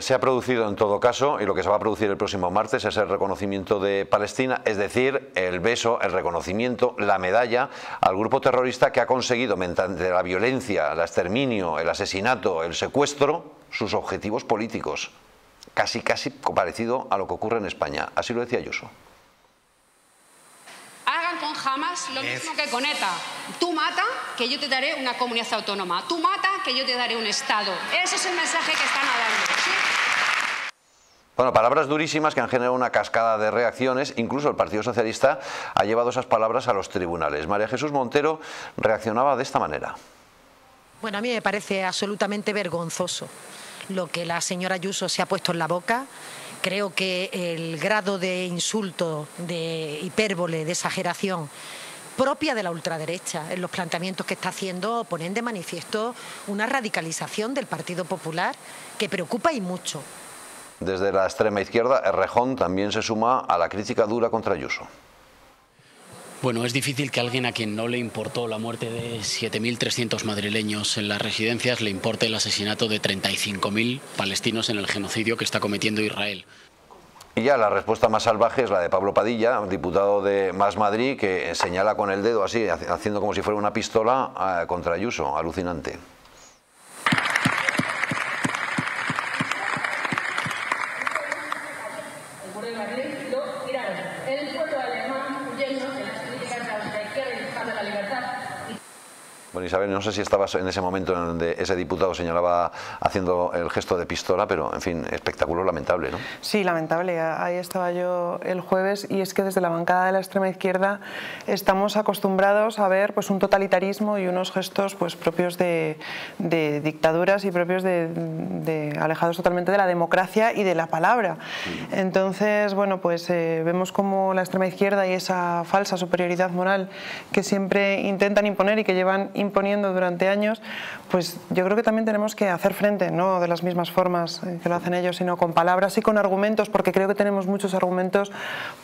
se ha producido en todo caso y lo que se va a producir el próximo martes es el reconocimiento de Palestina, es decir, el beso, el reconocimiento, la medalla al grupo terrorista que ha conseguido, mediante la violencia, el exterminio, el asesinato, el secuestro, sus objetivos políticos. Casi, casi parecido a lo que ocurre en España. Así lo decía Ayuso hagan con jamás lo mismo que con ETA. Tú mata, que yo te daré una comunidad autónoma. Tú mata, que yo te daré un Estado. Ese es el mensaje que están dando. Bueno, palabras durísimas que han generado una cascada de reacciones. Incluso el Partido Socialista ha llevado esas palabras a los tribunales. María Jesús Montero reaccionaba de esta manera. Bueno, a mí me parece absolutamente vergonzoso lo que la señora Ayuso se ha puesto en la boca Creo que el grado de insulto, de hipérbole, de exageración propia de la ultraderecha en los planteamientos que está haciendo ponen de manifiesto una radicalización del Partido Popular que preocupa y mucho. Desde la extrema izquierda, Errejón también se suma a la crítica dura contra Ayuso. Bueno, es difícil que alguien a quien no le importó la muerte de 7.300 madrileños en las residencias le importe el asesinato de 35.000 palestinos en el genocidio que está cometiendo Israel. Y ya la respuesta más salvaje es la de Pablo Padilla, diputado de Más Madrid, que señala con el dedo así, haciendo como si fuera una pistola eh, contra Ayuso. Alucinante. Bueno, Isabel, no sé si estabas en ese momento en donde ese diputado señalaba haciendo el gesto de pistola, pero en fin, espectáculo lamentable, ¿no? Sí, lamentable. Ahí estaba yo el jueves y es que desde la bancada de la extrema izquierda estamos acostumbrados a ver pues un totalitarismo y unos gestos pues propios de, dictaduras y propios de, alejados totalmente de la democracia y de la palabra. Entonces, bueno, pues eh, vemos como la extrema izquierda y esa falsa superioridad moral que siempre intentan imponer y que llevan imponiendo durante años, pues yo creo que también tenemos que hacer frente, no de las mismas formas eh, que lo hacen ellos, sino con palabras y con argumentos, porque creo que tenemos muchos argumentos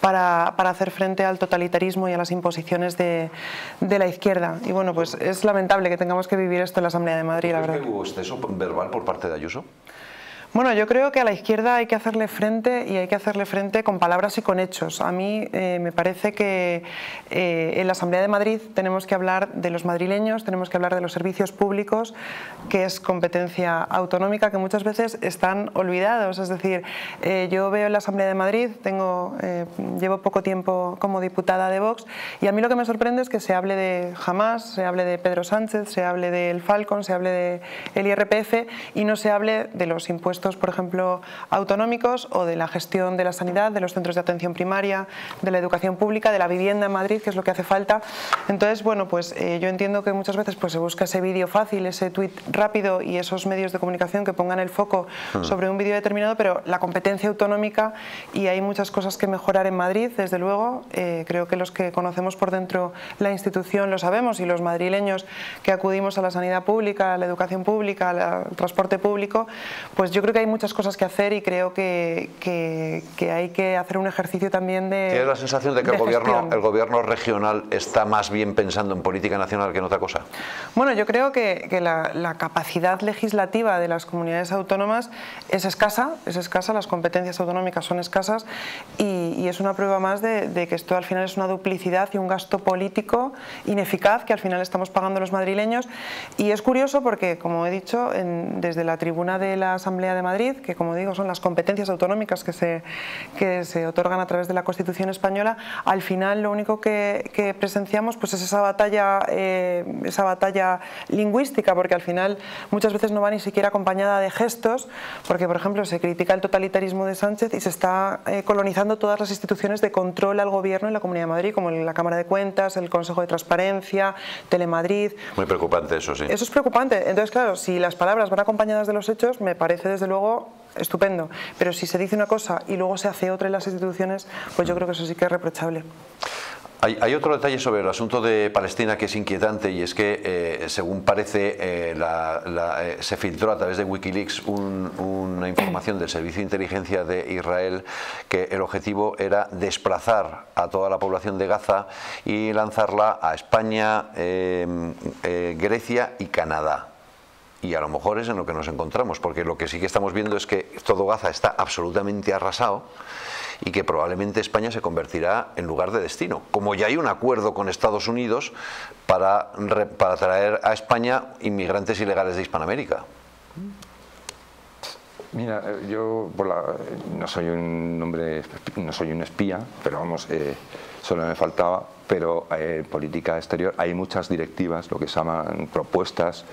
para, para hacer frente al totalitarismo y a las imposiciones de, de, la izquierda. Y bueno, pues es lamentable que tengamos que vivir esto en la Asamblea de Madrid, la verdad. ¿Hubo exceso verbal por parte de Ayuso? Bueno, yo creo que a la izquierda hay que hacerle frente y hay que hacerle frente con palabras y con hechos. A mí eh, me parece que eh, en la Asamblea de Madrid tenemos que hablar de los madrileños, tenemos que hablar de los servicios públicos, que es competencia autonómica, que muchas veces están olvidados. Es decir, eh, yo veo en la Asamblea de Madrid, tengo, llevo poco tiempo como diputada de Vox, y a mí lo que me sorprende es que se hable de Hamas, se hable de Pedro Sánchez, se hable del Falcon, se hable del IRPF y no se hable de los impuestos por ejemplo, autonómicos o de la gestión de la sanidad, de los centros de atención primaria, de la educación pública, de la vivienda en Madrid, que es lo que hace falta. Entonces, bueno, pues eh, yo entiendo que muchas veces pues, se busca ese vídeo fácil, ese tweet rápido y esos medios de comunicación que pongan el foco hmm. sobre un vídeo determinado, pero la competencia autonómica y hay muchas cosas que mejorar en Madrid, desde luego. Eh, creo que los que conocemos por dentro la institución lo sabemos y los madrileños que acudimos a la sanidad pública, a la educación pública, al transporte público, pues yo creo que hay muchas cosas que hacer y creo que, que, hay que hacer un ejercicio también de. ¿Tienes la sensación de que el gobierno, el gobierno regional está más bien pensando en política nacional que en otra cosa? Bueno, yo creo que, que la, la, capacidad legislativa de las comunidades autónomas es escasa, es escasa, las competencias autonómicas son escasas y, y es una prueba más de, de, que esto al final es una duplicidad y un gasto político ineficaz que al final estamos pagando los madrileños. Y es curioso porque, como he dicho, en, desde la tribuna de la Asamblea de Madrid, que como digo son las competencias autonómicas que se, que se otorgan a través de la Constitución española, al final lo único que, presenciamos pues es esa batalla, eh, esa batalla lingüística, porque al final muchas veces no va ni siquiera acompañada de gestos, porque por ejemplo se critica el totalitarismo de Sánchez y se está eh, colonizando todas las instituciones de control al gobierno en la Comunidad de Madrid, como la Cámara de Cuentas, el Consejo de Transparencia, Telemadrid. Muy preocupante eso, sí. Eso es preocupante. Entonces, claro, si las palabras van acompañadas de los hechos, me parece desde luego estupendo. Pero si se dice una cosa y luego se hace otra en las instituciones, pues yo creo que eso sí que es reprochable. Hay, otro detalle sobre el asunto de Palestina que es inquietante y es que, eh, según parece, eh, eh, se filtró a través de Wikileaks una información del Servicio de Inteligencia de Israel que el objetivo era desplazar a toda la población de Gaza y lanzarla a España, Grecia y Canadá y a lo mejor es en lo que nos encontramos, porque lo que sí que estamos viendo es que todo Gaza está absolutamente arrasado y que probablemente España se convertirá en lugar de destino, como ya hay un acuerdo con Estados Unidos para, para traer a España inmigrantes ilegales de Hispanoamérica. Mira, eh, yo no soy un hombre, no soy un espía, pero vamos, eh, solo me faltaba, pero eh, en política exterior hay muchas directivas, lo que se llaman propuestas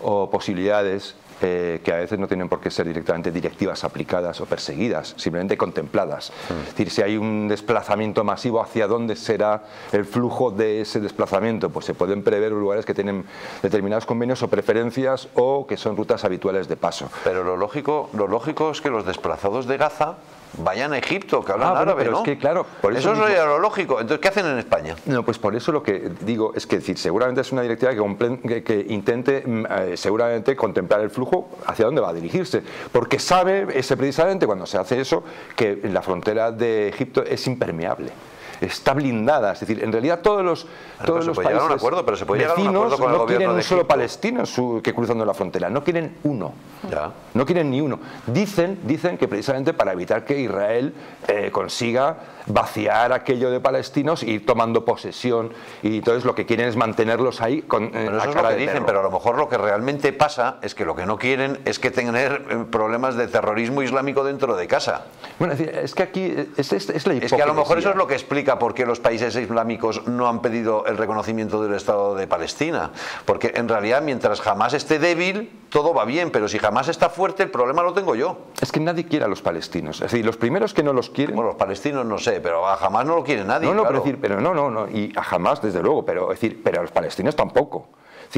o posibilidades eh, que a veces no tienen por qué ser directamente directivas aplicadas o perseguidas, simplemente contempladas. Mm. Es decir, si hay un desplazamiento masivo, ¿hacia dónde será el flujo de ese desplazamiento? Pues se pueden prever lugares que tienen determinados convenios o preferencias o que son rutas habituales de paso. Pero lo lógico, lo lógico es que los desplazados de Gaza vayan a Egipto, que hablan ah, árabe, pero es que, claro, por eso, eso sería lo lógico. Entonces, ¿qué hacen en España? No, pues por eso lo que digo es que decir, seguramente es una directiva que, que, intente mm, eh, seguramente contemplar el flujo hacia dónde va a dirigirse, porque sabe ese precisamente cuando se hace eso que la frontera de Egipto es impermeable está blindada. Es decir, en realidad todos los, todos los países acuerdo, pero se puede llegar a un acuerdo con el no quieren un solo palestino que cruzando la frontera, no quieren uno. Ya. No quieren ni uno. Dicen, dicen que precisamente para evitar que Israel eh, consiga vaciar aquello de palestinos y ir tomando posesión y entonces lo que quieren es mantenerlos ahí con eh, eso es lo que dicen, pero a lo mejor lo que realmente pasa es que lo que no quieren es que tener eh, problemas de terrorismo islámico dentro de casa. Bueno, es que aquí es, es, es la Es que a lo mejor eso es lo que explica por qué los países islámicos no han pedido el reconocimiento del Estado de Palestina, porque en realidad mientras jamás esté débil todo va bien, pero si jamás está fuerte el problema lo tengo yo. Es que nadie quiere a los palestinos, es decir, los primeros que no los quieren... Bueno, los palestinos no sé, pero a jamás no lo quiere nadie. No, no, pero, decir, pero no, no, no, y a jamás desde luego, pero, decir, pero a los palestinos tampoco.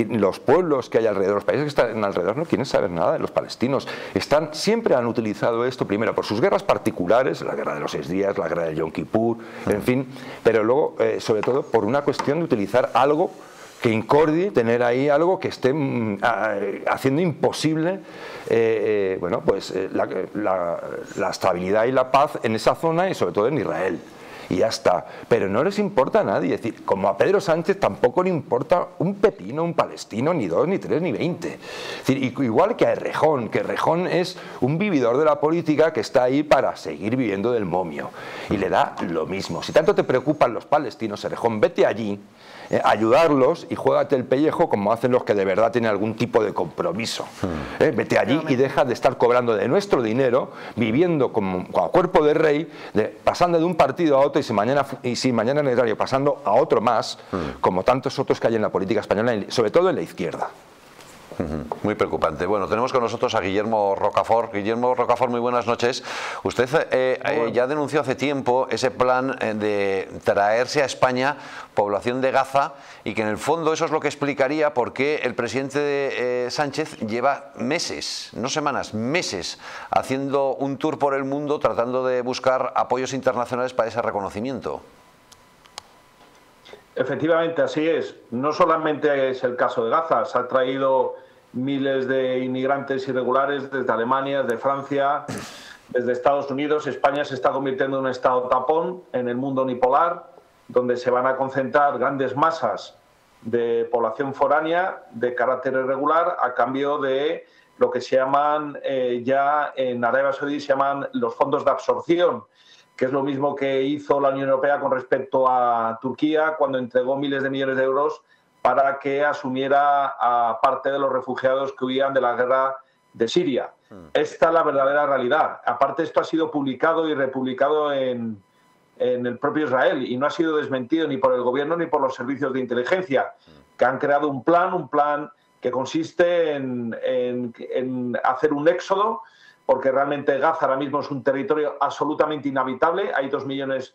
Los pueblos que hay alrededor, los países que están alrededor no quieren saber nada de los palestinos. Están, siempre han utilizado esto, primero por sus guerras particulares, la guerra de los seis días, la guerra del Yom Kippur, en fin, pero luego, eh, sobre todo, por una cuestión de utilizar algo que incordie tener ahí algo que esté mm, haciendo imposible eh, eh, bueno, pues, eh, la, estabilidad y la paz en esa zona y sobre todo en Israel. Y ya está. Pero no les importa a nadie. Es decir, como a Pedro Sánchez tampoco le importa un pepino, un palestino, ni dos, ni tres, ni veinte. igual que a Errejón, que Errejón es un vividor de la política que está ahí para seguir viviendo del momio. Y le da lo mismo. Si tanto te preocupan los palestinos, Errejón, vete allí eh, ayudarlos y juégate el pellejo como hacen los que de verdad tienen algún tipo de compromiso. Hmm. Eh, vete allí y deja de estar cobrando de nuestro dinero, viviendo como, cuerpo de rey, pasando de un partido a otro y si mañana, y si mañana es necesario pasando a otro más, hmm. como tantos otros que hay en la política española, sobre todo en la izquierda. Muy preocupante. Bueno, tenemos con nosotros a Guillermo Rocafort. Guillermo Rocafort, muy buenas noches. Usted eh, eh, ya denunció hace tiempo ese plan eh, de traerse a España población de Gaza y que en el fondo eso es lo que explicaría por qué el presidente Sánchez lleva meses, no semanas, meses, haciendo un tour por el mundo tratando de buscar apoyos internacionales para ese reconocimiento. Efectivamente, así es. No solamente es el caso de Gaza, se ha traído miles de inmigrantes irregulares desde Alemania, desde Francia, desde Estados Unidos. España se está convirtiendo en un estado tapón en el mundo unipolar, donde se van a concentrar grandes masas de población foránea de carácter irregular a cambio de lo que se llaman eh, ya en Arabia Saudí se llaman los fondos de absorción, que es lo mismo que hizo la Unión Europea con respecto a Turquía cuando entregó miles de millones de euros para que asumiera a parte de los refugiados que huían de la guerra de Siria. Hmm. Esta es la verdadera realidad. Aparte, esto ha sido publicado y republicado en, el propio Israel y no ha sido desmentido ni por el gobierno ni por los servicios de inteligencia, que han creado un plan, un plan que consiste en, en hacer un éxodo, porque realmente Gaza ahora mismo es un territorio absolutamente inhabitable. Hay dos millones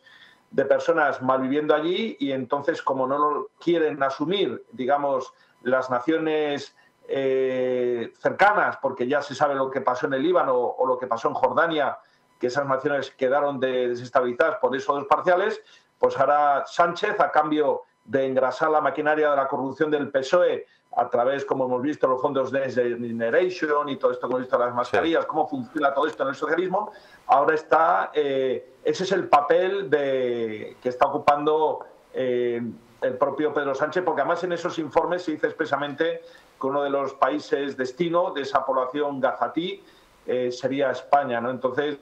de personas malviviendo allí y entonces como no lo quieren asumir, digamos, las naciones eh, cercanas, porque ya se sabe lo que pasó en el Líbano o lo que pasó en Jordania, que esas naciones quedaron desestabilizadas por esos dos parciales, pues ahora Sánchez, a cambio de engrasar la maquinaria de la corrupción del PSOE a través, como hemos visto, los fondos de Generation y todo esto, como hemos visto las mascarillas, cómo funciona todo esto en el socialismo, ahora está, eh, ese es el papel de, que está ocupando eh, el propio Pedro Sánchez, porque además en esos informes se dice expresamente que uno de los países destino de esa población gazatí eh, sería España. ¿no? Entonces,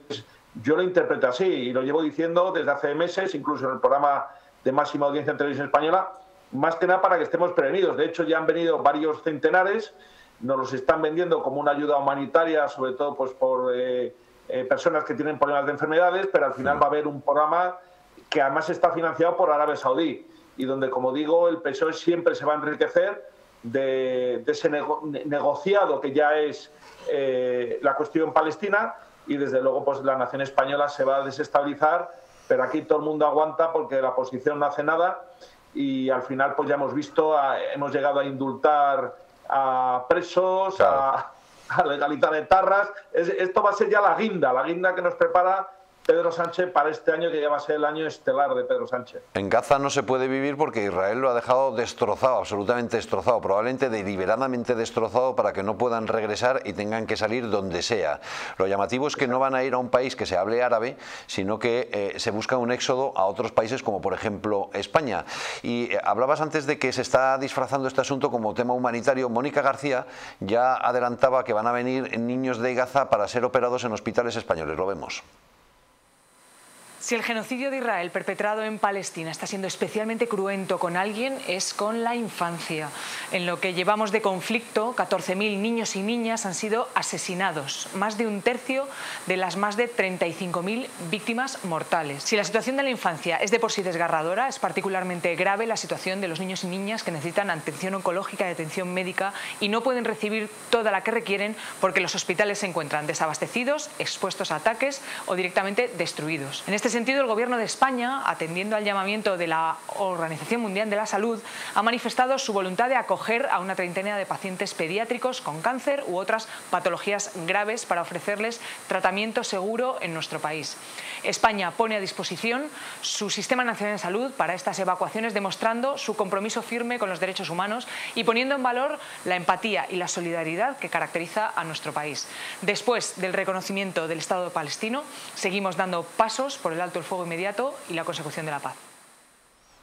yo lo interpreto así y lo llevo diciendo desde hace meses, incluso en el programa de máxima audiencia en televisión española, más que nada para que estemos prevenidos. De hecho, ya han venido varios centenares, nos los están vendiendo como una ayuda humanitaria, sobre todo pues, por eh, eh, personas que tienen problemas de enfermedades, pero al final va a haber un programa que además está financiado por Arabia Saudí y donde, como digo, el PSOE siempre se va a enriquecer de, ese negociado que ya es eh, la cuestión palestina y desde luego pues la nación española se va a desestabilizar, pero aquí todo el mundo aguanta porque la oposición no hace nada y al final pues ya hemos visto, hemos llegado a indultar a presos, a, a, legalizar etarras. esto va a ser ya la guinda, la guinda que nos prepara Pedro Sánchez para este año que ya va a ser el año estelar de Pedro Sánchez. En Gaza no se puede vivir porque Israel lo ha dejado destrozado, absolutamente destrozado, probablemente deliberadamente destrozado para que no puedan regresar y tengan que salir donde sea. Lo llamativo es que no van a ir a un país que se hable árabe, sino que eh, se busca un éxodo a otros países como por ejemplo España. Y eh, hablabas antes de que se está disfrazando este asunto como tema humanitario. Mónica García ya adelantaba que van a venir niños de Gaza para ser operados en hospitales españoles. Lo vemos. Si el genocidio de Israel perpetrado en Palestina está siendo especialmente cruento con alguien, es con la infancia. En lo que llevamos de conflicto, 14.000 niños y niñas han sido asesinados, más de un tercio de las más de 35.000 víctimas mortales. Si la situación de la infancia es de por sí desgarradora, es particularmente grave la situación de los niños y niñas que necesitan atención oncológica y atención médica y no pueden recibir toda la que requieren porque los hospitales se encuentran desabastecidos, expuestos a ataques o directamente destruidos. Este este sentido, el Gobierno de España, atendiendo al llamamiento de la Organización Mundial de la Salud, ha manifestado su voluntad de acoger a una treintena de pacientes pediátricos con cáncer u otras patologías graves para ofrecerles tratamiento seguro en nuestro país. España pone a disposición su Sistema Nacional de Salud para estas evacuaciones, demostrando su compromiso firme con los derechos humanos y poniendo en valor la empatía y la solidaridad que caracteriza a nuestro país. Después del reconocimiento del Estado palestino, seguimos dando pasos por el alto el fuego inmediato y la consecución de la paz.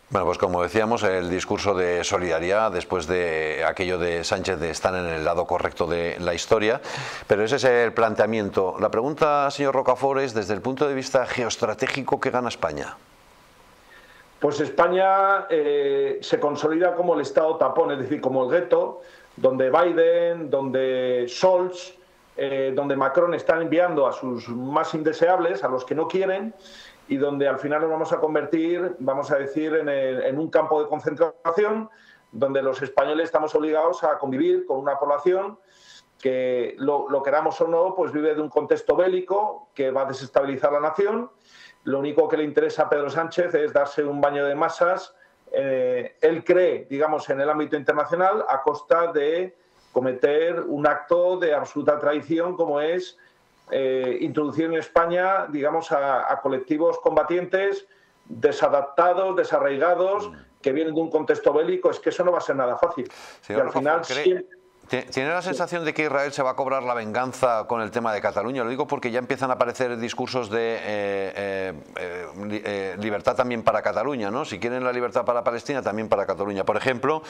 Bueno, pues como decíamos, el discurso de solidaridad después de aquello de Sánchez de estar en el lado correcto de la historia, pero ese es el planteamiento. La pregunta, señor Rocafort, es desde el punto de vista geoestratégico, ¿qué gana España? Pues España eh, se consolida como el Estado tapón, es decir, como el gueto, donde Biden, donde Scholz, eh, donde Macron está enviando a sus más indeseables, a los que no quieren, y donde al final nos vamos a convertir, vamos a decir, en, un campo de concentración donde los españoles estamos obligados a convivir con una población que, lo, queramos o no, pues vive de un contexto bélico que va a desestabilizar la nación. Lo único que le interesa a Pedro Sánchez es darse un baño de masas. Eh, él cree, digamos, en el ámbito internacional a costa de cometer un acto de absoluta traición como es eh, introducir en España, digamos, a, colectivos combatientes desadaptados, desarraigados, mm. que vienen de un contexto bélico, es que eso no va a ser nada fácil. y al final ¿Tiene la sensación de que Israel se va a cobrar la venganza con el tema de Cataluña? Lo digo porque ya empiezan a aparecer discursos de eh, eh, eh, libertad también para Cataluña, ¿no? Si quieren la libertad para Palestina, también para Cataluña. Por ejemplo,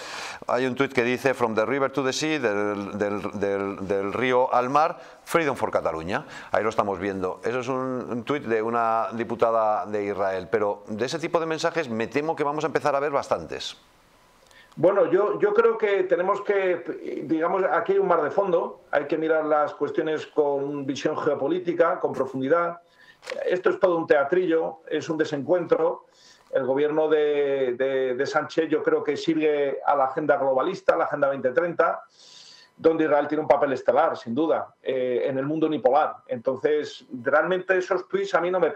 hay un tuit que dice From the river to the sea, del, río al mar, freedom for Cataluña. Ahí lo estamos viendo. Eso es un, un tuit de una diputada de Israel. Pero de ese tipo de mensajes me temo que vamos a empezar a ver bastantes. Bueno, yo, yo creo que tenemos que, digamos, aquí hay un mar de fondo, hay que mirar las cuestiones con visión geopolítica, con profundidad. Esto es todo un teatrillo, es un desencuentro. El gobierno de, de, Sánchez yo creo que sigue a la agenda globalista, la agenda 2030, donde Israel tiene un papel estelar, sin duda, eh, en el mundo unipolar. Entonces, realmente esos tweets a mí no me,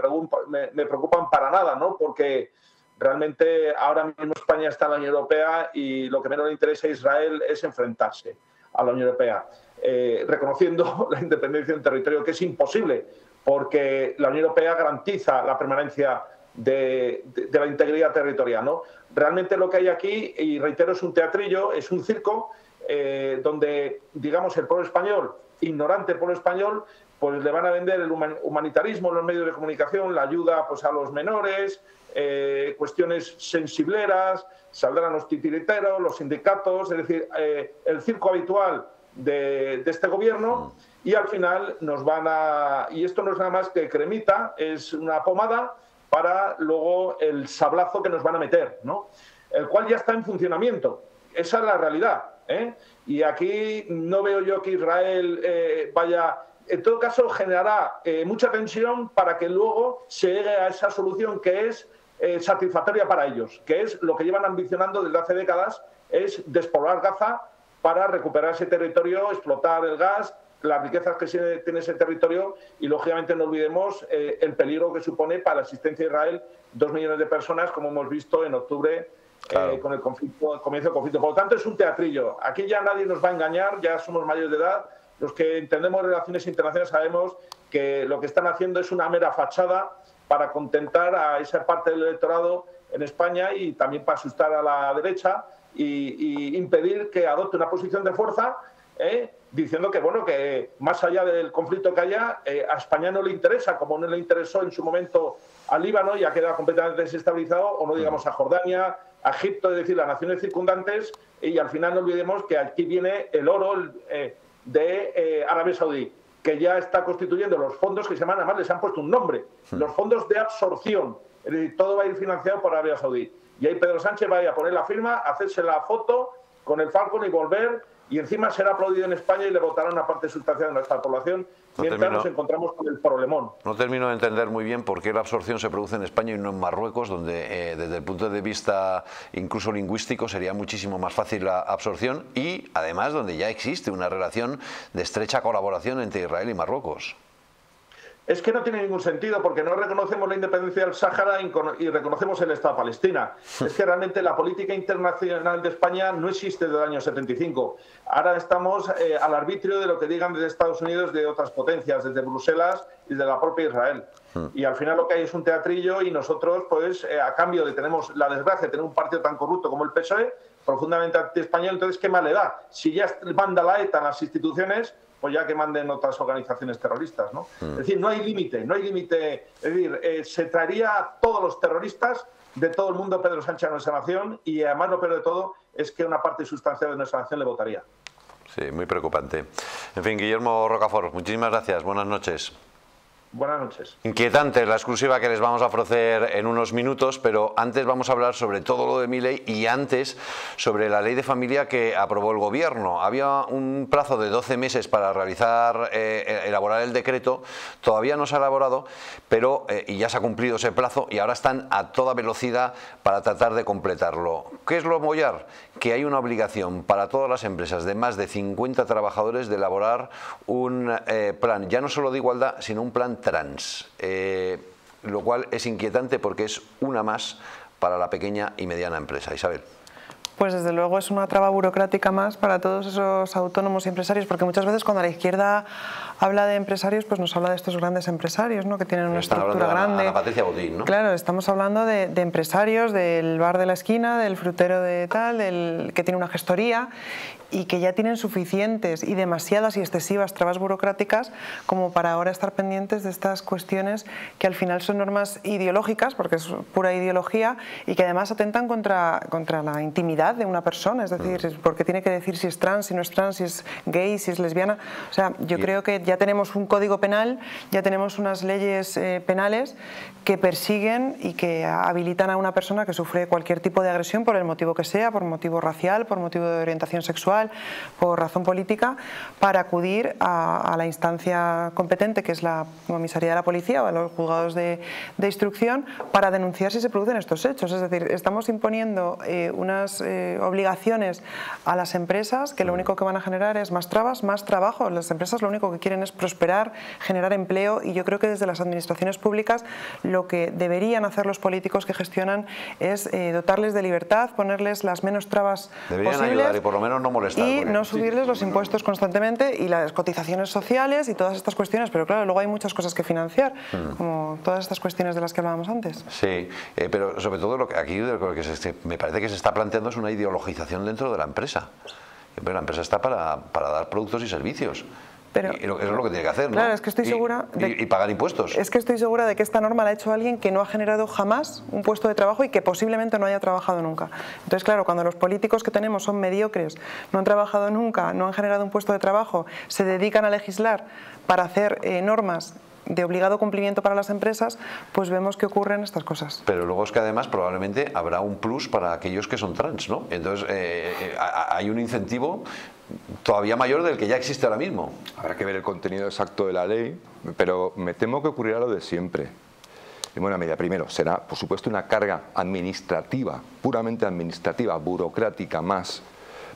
me, me preocupan para nada, ¿no? Porque Realmente ahora mismo España está en la Unión Europea y lo que menos le interesa a Israel es enfrentarse a la Unión Europea, eh, reconociendo la independencia del territorio, que es imposible, porque la Unión Europea garantiza la permanencia de, la integridad territorial. ¿no? Realmente lo que hay aquí, y reitero, es un teatrillo, es un circo, eh, donde, digamos, el pueblo español, ignorante pueblo español, pues le van a vender el humanitarismo en los medios de comunicación, la ayuda pues, a los menores, eh, cuestiones sensibleras, saldrán los titiriteros, los sindicatos, es decir, eh, el circo habitual de, este gobierno y al final nos van a... Y esto no es nada más que cremita, es una pomada para luego el sablazo que nos van a meter, ¿no? El cual ya está en funcionamiento. Esa es la realidad. ¿eh? Y aquí no veo yo que Israel eh, vaya... En todo caso, generará eh, mucha tensión para que luego se llegue a esa solución que es satisfactoria para ellos, que es lo que llevan ambicionando desde hace décadas, es despoblar Gaza para recuperar ese territorio, explotar el gas, las riquezas que tiene ese territorio y, lógicamente, no olvidemos eh, el peligro que supone para la existencia de Israel dos millones de personas, como hemos visto en octubre eh, con el, conflicto, el comienzo del conflicto. Por lo tanto, es un teatrillo. Aquí ya nadie nos va a engañar, ya somos mayores de edad. Los que entendemos relaciones internacionales sabemos que lo que están haciendo es una mera fachada para contentar a esa parte del electorado en España y también para asustar a la derecha y, impedir que adopte una posición de fuerza ¿eh? diciendo que bueno que más allá del conflicto que haya eh, a España no le interesa como no le interesó en su momento al Líbano y ha quedado completamente desestabilizado o no digamos a Jordania a Egipto es decir las naciones circundantes y al final no olvidemos que aquí viene el oro eh, de Arabia Saudí que ya está constituyendo los fondos que se llaman además les han puesto un nombre los fondos de absorción. Es decir todo va a ir financiado por Arabia Saudí. Y ahí Pedro Sánchez va a ir a poner la firma, hacerse la foto con el Falcon y volver y encima será aplaudido en España y le votarán a parte sustancial de nuestra población mientras nos encontramos con el problemón. No termino de entender muy bien por qué la absorción se produce en España y no en Marruecos, donde eh, desde el punto de vista incluso lingüístico sería muchísimo más fácil la absorción y además donde ya existe una relación de estrecha colaboración entre Israel y Marruecos es que no tiene ningún sentido porque no reconocemos la independencia del Sáhara y reconocemos el Estado Palestina. Es que realmente la política internacional de España no existe desde el año 75. Ahora estamos eh, al arbitrio de lo que digan desde Estados Unidos, de otras potencias, desde Bruselas y de la propia Israel. Hmm. Y al final lo que hay es un teatrillo y nosotros, pues, eh, a cambio de tenemos la desgracia de tener un partido tan corrupto como el PSOE, profundamente anti-español, entonces, ¿qué mal le da? Si ya manda la ETA en las instituciones, pues ya que manden otras organizaciones terroristas. ¿no? Mm. Es decir, no hay límite, no hay límite. Es decir, eh, se traería a todos los terroristas de todo el mundo Pedro Sánchez a nuestra nación y además lo peor de todo es que una parte sustancial de nuestra nación le votaría. Sí, muy preocupante. En fin, Guillermo Rocafort, muchísimas gracias. Buenas noches. Buenas noches. Inquietante la exclusiva que les vamos a ofrecer en unos minutos, pero antes vamos a hablar sobre todo lo de mi ley y antes sobre la ley de familia que aprobó el gobierno. Había un plazo de 12 meses para realizar, eh, elaborar el decreto, todavía no se ha elaborado, pero eh, y ya se ha cumplido ese plazo y ahora están a toda velocidad para tratar de completarlo. ¿Qué es lo mollar? Que hay una obligación para todas las empresas de más de 50 trabajadores de elaborar un eh, plan, ya no solo de igualdad, sino un plan trans, eh, lo cual es inquietante porque es una más para la pequeña y mediana empresa. Isabel. Pues desde luego es una traba burocrática más para todos esos autónomos y empresarios, porque muchas veces cuando la izquierda habla de empresarios, pues nos habla de estos grandes empresarios, ¿no? que tienen una estructura grande. Ana Patricia Botín, ¿no? Claro, estamos hablando de, de, empresarios del bar de la esquina, del frutero de tal, del que tiene una gestoría y que ya tienen suficientes y demasiadas y excesivas trabas burocráticas como para ahora estar pendientes de estas cuestiones que al final son normas ideológicas, porque es pura ideología, y que además atentan contra, contra la intimidad de una persona, es decir, mm. porque tiene que decir si es trans, si no es trans, si es gay, si es lesbiana. O sea, yo creo que ya tenemos un código penal, ya tenemos unas leyes eh, penales que persiguen y que habilitan a una persona que sufre cualquier tipo de agresión por el motivo que sea, por motivo racial, por motivo de orientación sexual, por razón política, para acudir a, la instancia competente, que es la comisaría de la policía o a los juzgados de, instrucción, para denunciar si se producen estos hechos. Es decir, estamos imponiendo eh, unas eh, obligaciones a las empresas que lo único que van a generar es más trabas, más trabajo. Las empresas lo único que quieren es prosperar, generar empleo y yo creo que desde las administraciones públicas lo que deberían hacer los políticos que gestionan es eh, dotarles de libertad, ponerles las menos trabas deberían posibles. ayudar y por lo menos no molestar y no subirles los impuestos constantemente y las cotizaciones sociales y todas estas cuestiones, pero claro, luego hay muchas cosas que financiar, mm. como todas estas cuestiones de las que hablábamos antes. Sí, eh, pero sobre todo lo que aquí lo que me parece que se está planteando es una ideologización dentro de la empresa. la empresa está para, para dar productos y servicios Pero, y eso es lo que tiene que hacer, ¿no? Claro, es que estoy segura... De, y, pagar impuestos. Es que estoy segura de que esta norma la ha hecho alguien que no ha generado jamás un puesto de trabajo y que posiblemente no haya trabajado nunca. Entonces, claro, cuando los políticos que tenemos son mediocres, no han trabajado nunca, no han generado un puesto de trabajo, se dedican a legislar para hacer eh, normas de obligado cumplimiento para las empresas, pues vemos que ocurren estas cosas. Pero luego es que además probablemente habrá un plus para aquellos que son trans, ¿no? Entonces eh, eh, hay un incentivo todavía mayor del que ya existe ahora mismo. Habrá que ver el contenido exacto de la ley, pero me temo que ocurrirá lo de siempre. En buena medida, primero, será por supuesto una carga administrativa, puramente administrativa, burocrática más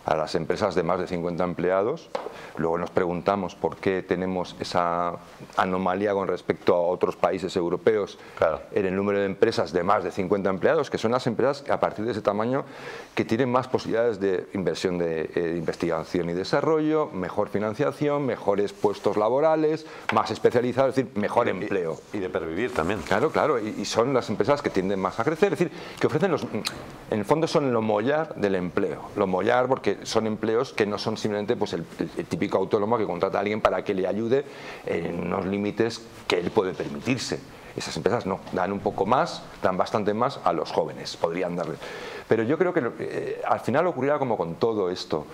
a las empresas de más de 50 empleados. Luego nos preguntamos por qué tenemos esa anomalía con respecto a otros países europeos en el número de empresas de más de 50 empleados, que son las empresas a partir de ese tamaño que tienen más posibilidades de inversión de, eh, investigación y desarrollo, mejor financiación, mejores puestos laborales, más especializados, es decir, mejor empleo. Y de pervivir también. Claro, claro, y, son las empresas que tienden más a crecer, es decir, que ofrecen los, en el fondo son lo mollar del empleo, lo mollar porque son empleos que no son simplemente pues, el, típico autónomo que contrata a alguien para que le ayude en unos límites que él puede permitirse. Esas empresas no, dan un poco más, dan bastante más a los jóvenes, podrían darle. Pero yo creo que eh, al final ocurrirá como con todo esto.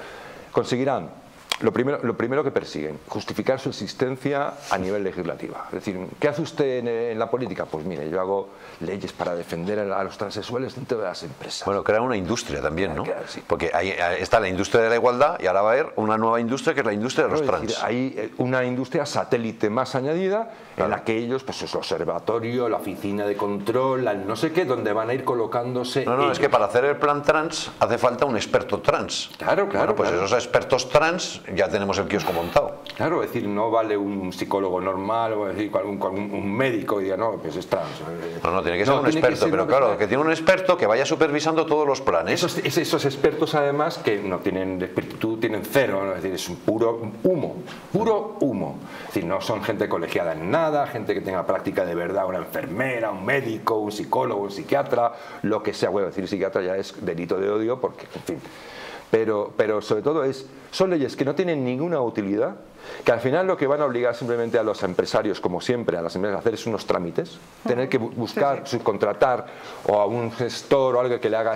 Conseguirán lo primero, lo primero que persiguen, justificar su existencia a nivel legislativa. Es decir, ¿qué hace usted en, la política? Pues mire, yo hago leyes para defender a los transexuales dentro de las empresas. Bueno, crear una industria también, ¿no? Porque ahí está la industria de la igualdad y ahora va a haber una nueva industria que es la industria de los trans. hay eh, una industria satélite más añadida en la que ellos, pues es el observatorio, la oficina de control, no sé qué, donde van a ir colocándose. No, no, es que para hacer el plan trans hace falta un experto trans. Claro, claro. pues esos expertos trans ya tenemos el kiosco montado. Claro, es decir, no vale un psicólogo normal o decir, un, un, médico y diga, no, pues es trans. No, no, tiene que ser un experto, pero claro, que tiene un experto que vaya supervisando todos los planes. Esos, esos expertos además que no tienen espíritu, tienen cero, es decir, es un puro humo, puro humo. Es decir, no son gente colegiada en nada, gente que tenga práctica de verdad, una enfermera, un médico, un psicólogo, un psiquiatra, lo que sea. Bueno, decir psiquiatra ya es delito de odio porque, en fin, pero, pero sobre todo es, son leyes que no tienen ninguna utilidad, que al final lo que van a obligar simplemente a los empresarios, como siempre, a las empresas a hacer es unos trámites, tener que buscar, subcontratar o a un gestor o algo que le haga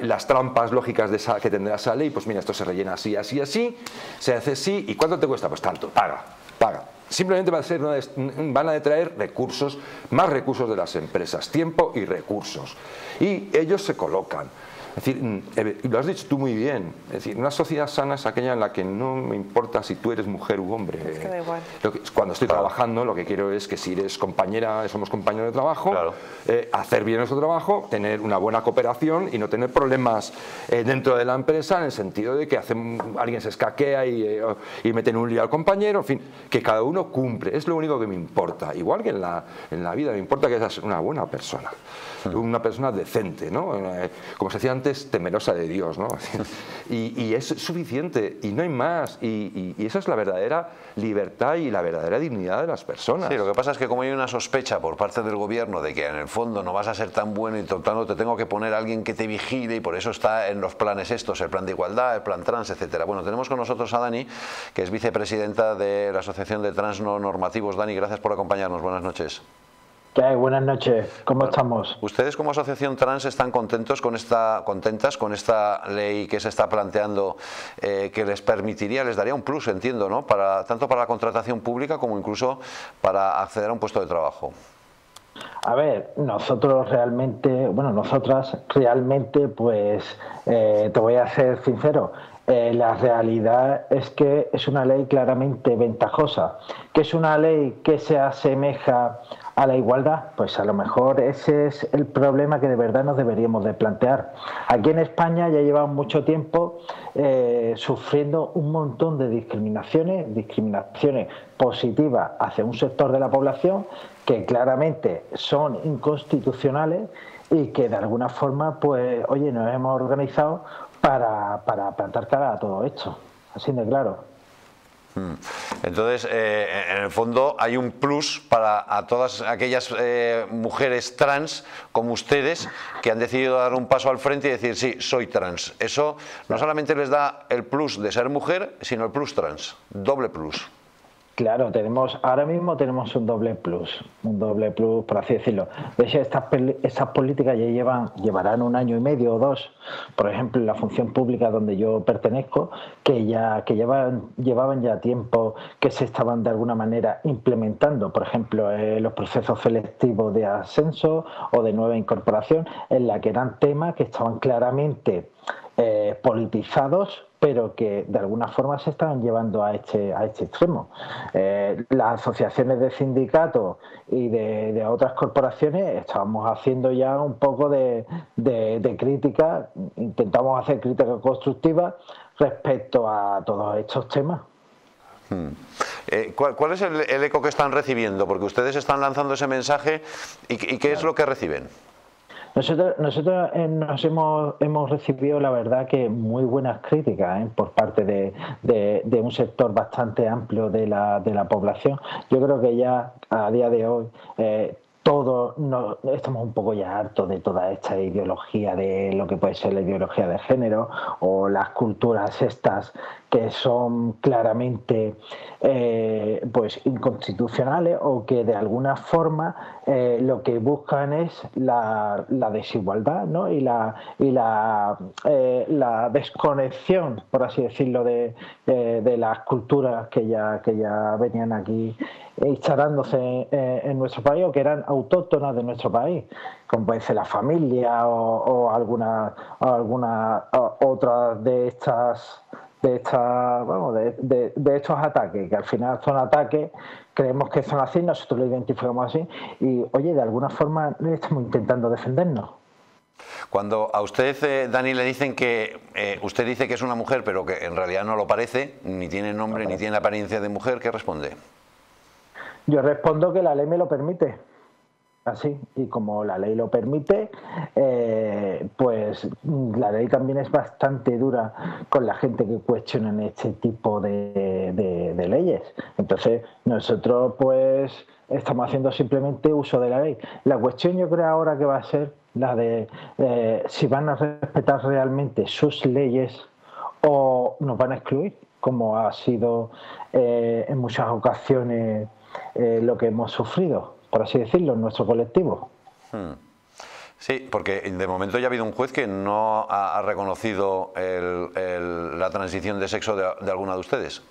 las trampas lógicas de esa, que tendrá esa ley, pues mira, esto se rellena así, así, así, se hace así, ¿y cuánto te cuesta? Pues tanto, paga, paga. Simplemente va a ser van a detraer recursos, más recursos de las empresas, tiempo y recursos. Y ellos se colocan. Es decir, mm, eh, lo has dicho tú muy bien, es decir, una sociedad sana es aquella en la que no me importa si tú eres mujer u hombre. Es que da igual. cuando estoy trabajando, lo que quiero es que si eres compañera, somos compañeros de trabajo, eh, hacer bien nuestro trabajo, tener una buena cooperación y no tener problemas eh, dentro de la empresa en el sentido de que alguien se escaquea y, y mete en un lío al compañero, en fin, que cada uno cumple, es lo único que me importa. Igual que en la, en la vida, me importa que seas una buena persona. Una persona decente, ¿no? Como se decía temerosa de Dios, ¿no? y, es suficiente, y no hay más, y, esa es la verdadera libertad y la verdadera dignidad de las personas. Sí, lo que pasa es que como hay una sospecha por parte del gobierno de que en el fondo no vas a ser tan bueno y tanto te tengo que poner a alguien que te vigile y por eso está en los planes estos, el plan de igualdad, el plan trans, etcétera. Bueno, tenemos con nosotros a Dani, que es vicepresidenta de la Asociación de Trans No Normativos. Dani, gracias por acompañarnos. Buenas noches. ¿Qué hay? Buenas noches. ¿Cómo estamos? ¿Ustedes como asociación trans están contentos con esta, contentas con esta ley que se está planteando eh, que les permitiría, les daría un plus, entiendo, ¿no? Para, tanto para la contratación pública como incluso para acceder a un puesto de trabajo? A ver, nosotros realmente, bueno, nosotras realmente, pues eh, te voy a ser sincero, eh, la realidad es que es una ley claramente ventajosa, que es una ley que se asemeja a la igualdad, pues a lo mejor ese es el problema que de verdad nos deberíamos de plantear. Aquí en España ya llevamos mucho tiempo eh, sufriendo un montón de discriminaciones, discriminaciones positivas hacia un sector de la población que claramente son inconstitucionales y que de alguna forma, pues, oye, nos hemos organizado para, para plantar cara a todo esto, así de claro. Mm. Entonces, eh, en el fondo hay un plus para a todas aquellas eh, mujeres trans como ustedes que han decidido dar un paso al frente y decir, sí, soy trans. Eso no solamente les da el plus de ser mujer, sino el plus trans, doble plus. Claro, tenemos ahora mismo tenemos un doble plus, un doble plus, por así decirlo. De hecho, estas, políticas ya llevan, llevarán un año y medio o dos, por ejemplo, en la función pública donde yo pertenezco, que ya que llevan, llevaban ya tiempo que se estaban de alguna manera implementando, por ejemplo, eh, los procesos selectivos de ascenso o de nueva incorporación, en la que eran temas que estaban claramente eh, politizados pero que de alguna forma se estaban llevando a este, a este extremo. Eh, las asociaciones de sindicatos y de, otras corporaciones estábamos haciendo ya un poco de, crítica, intentamos hacer crítica constructiva respecto a todos estos temas. Hmm. Eh, ¿cuál, es el, eco que están recibiendo? Porque ustedes están lanzando ese mensaje y, qué es lo que reciben. Nosotros, nosotros eh, nos hemos, hemos recibido, la verdad, que muy buenas críticas ¿eh? por parte de, de, un sector bastante amplio de la, de la población. Yo creo que ya a día de hoy eh, todos estamos un poco ya hartos de toda esta ideología de lo que puede ser la ideología de género o las culturas estas que son claramente eh, pues inconstitucionales o que de alguna forma eh, lo que buscan es la, desigualdad ¿no? y, la, y la, eh, la desconexión, por así decirlo, de, de, las culturas que ya, que ya venían aquí instalándose en, nuestro país o que eran autóctonas de nuestro país, como puede ser la familia o, o alguna, alguna otra de estas de, esta, vamos, de, de, estos ataques, que al final son ataques, creemos que son así, nosotros lo identificamos así, y oye, de alguna forma estamos intentando defendernos. Cuando a usted, eh, Dani, le dicen que eh, usted dice que es una mujer, pero que en realidad no lo parece, ni tiene nombre, ni tiene apariencia de mujer, ¿qué responde? Yo respondo que la ley me lo permite así y como la ley lo permite, eh, pues la ley también es bastante dura con la gente que cuestiona este tipo de, leyes. Entonces nosotros pues estamos haciendo simplemente uso de la ley. La cuestión yo creo ahora que va a ser la de eh, si van a respetar realmente sus leyes o nos van a excluir, como ha sido eh, en muchas ocasiones lo que hemos sufrido por así decirlo, en nuestro colectivo. Hmm. Sí, porque de momento ya ha habido un juez que no ha reconocido la transición de sexo de, alguna de ustedes.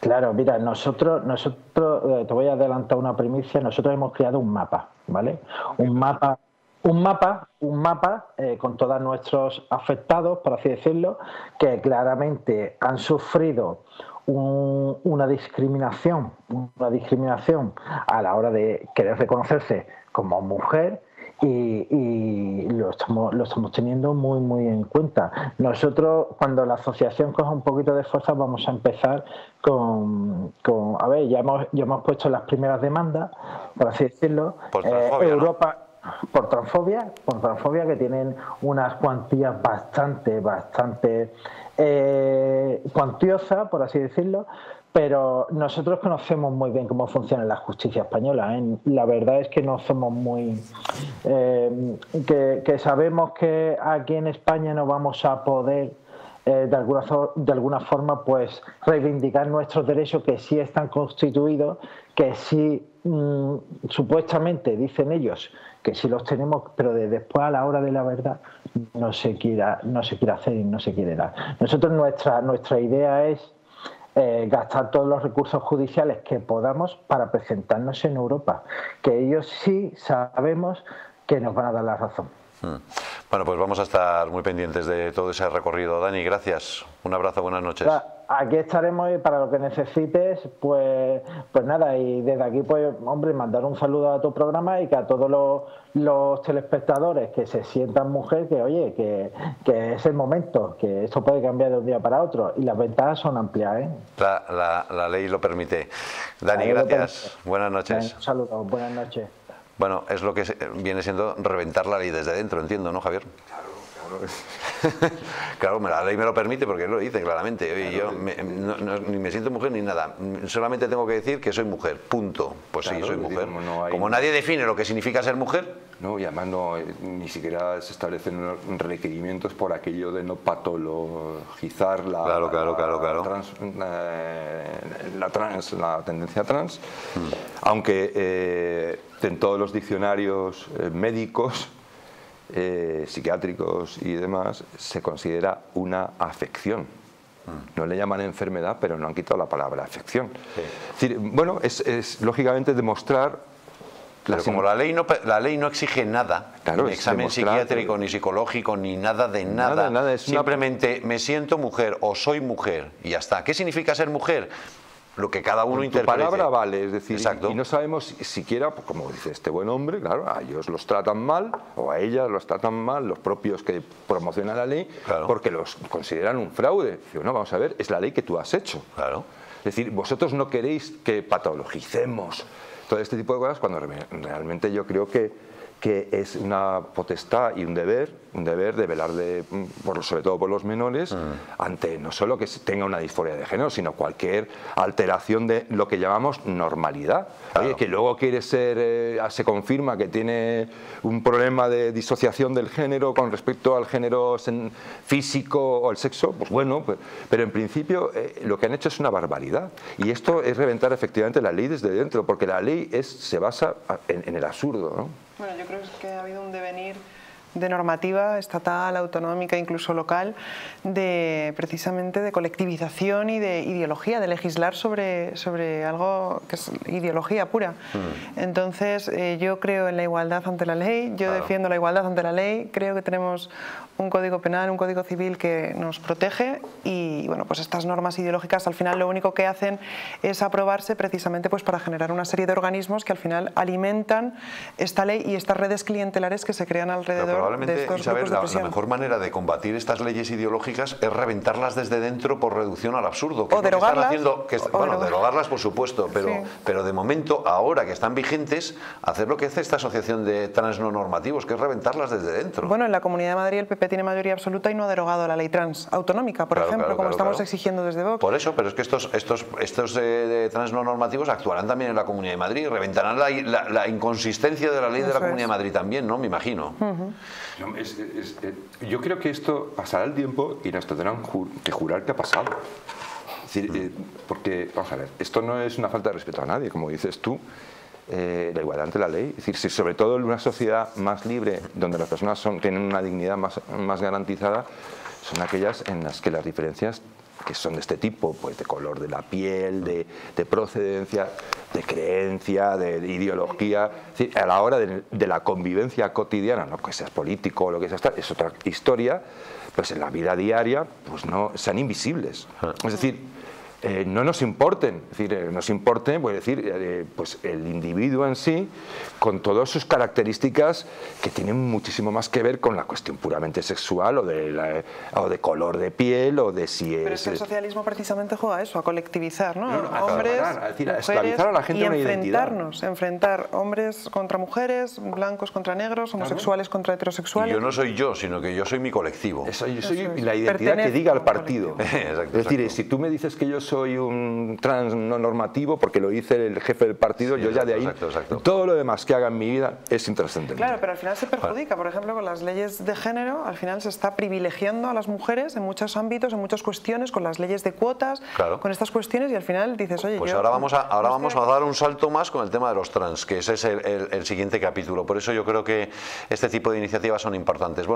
Claro, mira, nosotros, nosotros, eh, te voy a adelantar una primicia, nosotros hemos creado un mapa, ¿vale? Un mapa, un mapa, un mapa eh, con todos nuestros afectados, por así decirlo, que claramente han sufrido una discriminación, una discriminación a la hora de querer reconocerse como mujer y, lo, estamos, lo estamos teniendo muy, muy en cuenta. Nosotros, cuando la asociación coja un poquito de fuerza, vamos a empezar con, a ver, ya hemos, ya hemos puesto las primeras demandas, por así decirlo. Por eh, Europa, por transfobia, por transfobia que tienen unas cuantías bastante, bastante eh, cuantiosa, por así decirlo, pero nosotros conocemos muy bien cómo funciona la justicia española. ¿eh? La verdad es que no somos muy... Eh, que, sabemos que aquí en España no vamos a poder eh, de, alguna, de alguna forma pues reivindicar nuestros derechos que sí están constituidos, que sí mm, supuestamente dicen ellos que sí los tenemos, pero de después a la hora de la verdad no se quiera, no se quiere hacer y no se quiere dar. Nosotros nuestra, nuestra idea es eh, gastar todos los recursos judiciales que podamos para presentarnos en Europa, que ellos sí sabemos que nos van a dar la razón. Hmm. Bueno, pues vamos a estar muy pendientes de todo ese recorrido. Dani, gracias. Un abrazo, buenas noches. Aquí estaremos para lo que necesites, pues, pues nada, y desde aquí, pues, hombre, mandar un saludo a tu programa y que a todos los, telespectadores que se sientan mujer, que oye, que, es el momento, que esto puede cambiar de un día para otro y las ventajas son amplias. ¿eh? La, ley lo permite. Dani, gracias. Buenas noches. un saludo, buenas noches. Bueno, es lo que viene siendo reventar la ley desde dentro, entiendo, ¿no, Javier? Claro, claro. claro, la ley me lo permite porque lo dice claramente. yo ni me siento mujer ni nada. Solamente tengo que decir que soy mujer. Punto. Pues sí, soy mujer. Como nadie define lo que significa ser mujer. No, y además no, ni siquiera se establecen requerimientos por aquello de no patologizar la, claro, claro, claro, Trans, eh, la, trans, la tendencia trans, mm. aunque eh, en todos los diccionarios eh, médicos eh, psiquiátricos y demás, se considera una afección. No le llaman enfermedad, pero no han quitado la palabra afección. bueno, es, lógicamente demostrar pero como la ley no la ley no exige nada, ni examen psiquiátrico, ni psicológico, ni nada de nada. Simplemente me siento mujer o soy mujer y ya está. ¿Qué significa ser mujer? Lo que cada uno interprete. palabra vale, es decir, y no sabemos siquiera, pues, como dice este buen hombre, claro, a ellos los tratan mal o a ellas los tratan mal los propios que promocionan la ley porque los consideran un fraude. no, vamos a ver, es la ley que tú has hecho. Claro. Es decir, vosotros no queréis que patologicemos todo este tipo de cosas cuando realmente yo creo que que es una potestad y un deber, un deber de velar de, por, sobre todo por los menores, mm. ante no solo que tenga una disforia de género, sino cualquier alteración de lo que llamamos normalidad. que luego quiere ser, eh, se confirma que tiene un problema de disociación del género con respecto al género físico o el sexo, pues bueno, pues, pero en principio eh, lo que han hecho es una barbaridad. Y esto es reventar efectivamente la ley desde dentro, porque la ley es, se basa en, en el absurdo. ¿no? Bueno, yo creo que ha habido un devenir de normativa estatal, autonómica, incluso local, de precisamente de colectivización y de ideología, de legislar sobre, sobre algo que es ideología pura. Mm. Entonces, eh, yo creo en la igualdad ante la ley, yo defiendo la igualdad ante la ley, creo que tenemos un código penal, un código civil que nos protege y bueno, pues estas normas ideológicas al final lo único que hacen es aprobarse precisamente pues para generar una serie de organismos que al final alimentan esta ley y estas redes clientelares que se crean alrededor probablemente, Isabel, la, mejor manera de combatir estas leyes ideológicas es reventarlas desde dentro por reducción al absurdo. Que o derogarlas. haciendo, que, bueno, derogarlas por supuesto, pero, pero de momento, ahora que están vigentes, hacer lo que hace esta asociación de trans no normativos, que es reventarlas desde dentro. Bueno, en la Comunidad de Madrid el PP tiene mayoría absoluta y no ha derogado la ley trans autonómica, por ejemplo, como estamos exigiendo desde Vox. Por eso, pero es que estos, estos, estos de trans no normativos actuarán también en la Comunidad de Madrid, reventarán la, inconsistencia de la ley de la Comunidad de Madrid también, ¿no? Me imagino yo creo que esto pasará el tiempo y nos tendrán que jurar que ha pasado. Eh, porque, vamos a ver, esto no es una falta de respeto a nadie, como dices tú, eh, la igualdad ante la ley. Es decir, si sobre todo en una sociedad más libre, donde las personas son, tienen una dignidad más, más garantizada, son aquellas en las que las diferencias que son de este tipo, pues de color de la piel, de, procedencia, de creencia, de, ideología, a la hora de, la convivencia cotidiana, no que seas político o lo que sea, es otra historia, pues en la vida diaria, pues no, sean invisibles. Ah. Es decir, eh, no nos importen, es decir, eh, nos importe pues decir, eh, pues el individuo en sí, con todas sus características que tienen muchísimo más que ver con la cuestión puramente sexual o de, o de color de piel o de si es... Pero es que el socialismo precisamente juega a eso, a colectivizar, ¿no? a hombres, a, decir, a esclavizar a la gente y enfrentarnos, enfrentar hombres contra mujeres, blancos contra negros, homosexuales contra heterosexuales. Y yo no soy yo, sino que yo soy mi colectivo. Eso, yo soy la identidad que diga al partido. es decir, si tú me dices que yo soy un trans no normativo porque lo dice el jefe del partido, yo ya de ahí, todo lo demás que haga en mi vida es intrascendente. Claro, pero al final se perjudica, por ejemplo, con las leyes de género, al final se está privilegiando a las mujeres en muchos ámbitos, en muchas cuestiones, con las leyes de cuotas, con estas cuestiones y al final dices, oye, pues ahora vamos a ahora vamos a dar un salto más con el tema de los trans, que ese es el, el siguiente capítulo. Por eso yo creo que este tipo de iniciativas son importantes. Bueno,